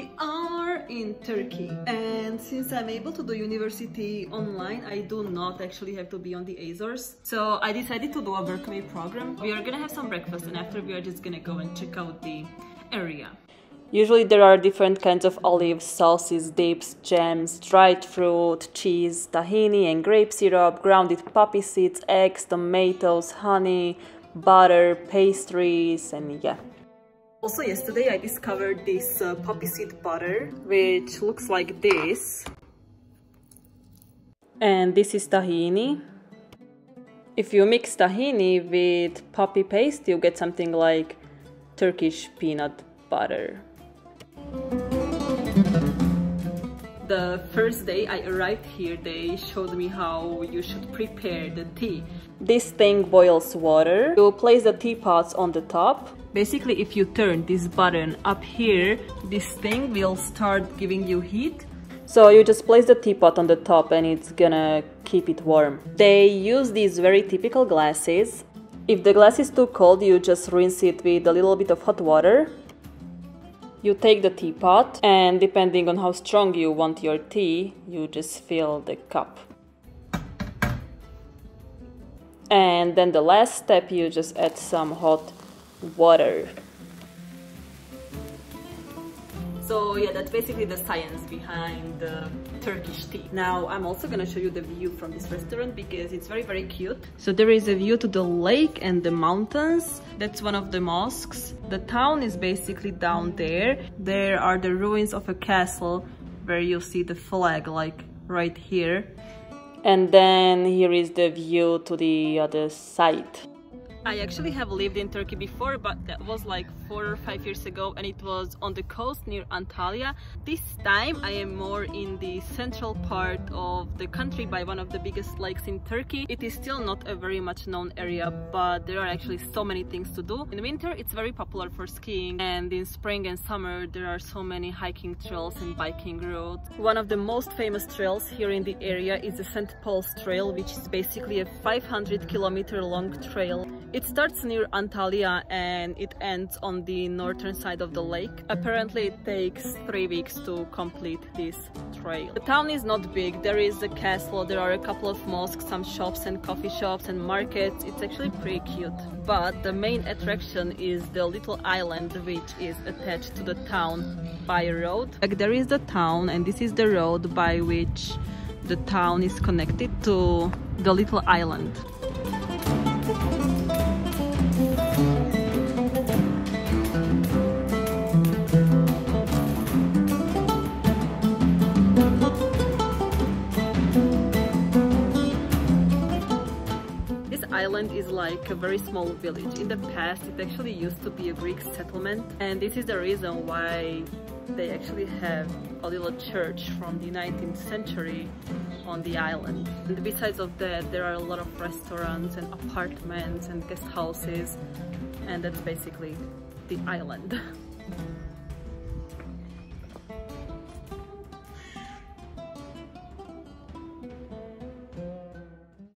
we are in Turkey and since I'm able to do university online I do not actually have to be on the Azores. So I decided to do a workaway program. We are gonna have some breakfast and after we are just gonna go and check out the area. Usually there are different kinds of olives, sauces, dips, jams, dried fruit, cheese, tahini and grape syrup, grounded poppy seeds, eggs, tomatoes, honey, butter, pastries and yeah. Also yesterday I discovered this uh, poppy seed butter which looks like this. And this is tahini. If you mix tahini with poppy paste you get something like Turkish peanut butter. The first day I arrived here, they showed me how you should prepare the tea. This thing boils water. You place the teapots on the top. Basically, if you turn this button up here, this thing will start giving you heat. So you just place the teapot on the top and it's gonna keep it warm. They use these very typical glasses. If the glass is too cold, you just rinse it with a little bit of hot water you take the teapot and depending on how strong you want your tea, you just fill the cup. And then the last step, you just add some hot water. So yeah, that's basically the science behind the Turkish tea. Now I'm also gonna show you the view from this restaurant because it's very, very cute. So there is a view to the lake and the mountains. That's one of the mosques. The town is basically down there. There are the ruins of a castle where you see the flag like right here. And then here is the view to the other side. I actually have lived in Turkey before, but that was like four or five years ago and it was on the coast near Antalya. This time I am more in the central part of the country by one of the biggest lakes in Turkey. It is still not a very much known area, but there are actually so many things to do. In winter, it's very popular for skiing and in spring and summer, there are so many hiking trails and biking routes. One of the most famous trails here in the area is the St. Paul's Trail, which is basically a 500 kilometer long trail it starts near Antalya and it ends on the northern side of the lake. Apparently it takes three weeks to complete this trail. The town is not big, there is a castle, there are a couple of mosques, some shops and coffee shops and markets. It's actually pretty cute. But the main attraction is the little island which is attached to the town by a road. Like there is the town and this is the road by which the town is connected to the little island. Island is like a very small village. In the past, it actually used to be a Greek settlement and this is the reason why they actually have a little church from the 19th century on the island. And besides of that, there are a lot of restaurants and apartments and guest houses and that's basically the island.